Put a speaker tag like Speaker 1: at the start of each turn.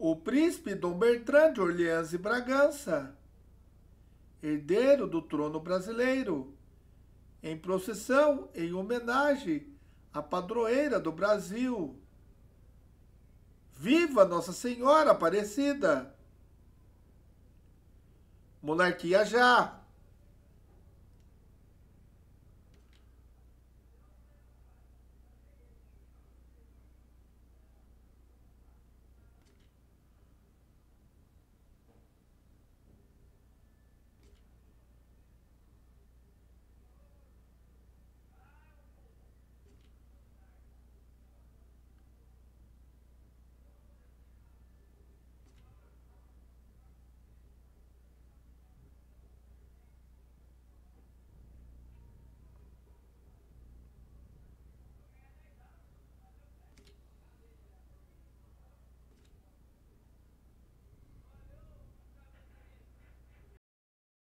Speaker 1: o príncipe Dom Bertrand de Orleans e Bragança, herdeiro do trono brasileiro, em procissão em homenagem à padroeira do Brasil. Viva Nossa Senhora Aparecida! Monarquia já!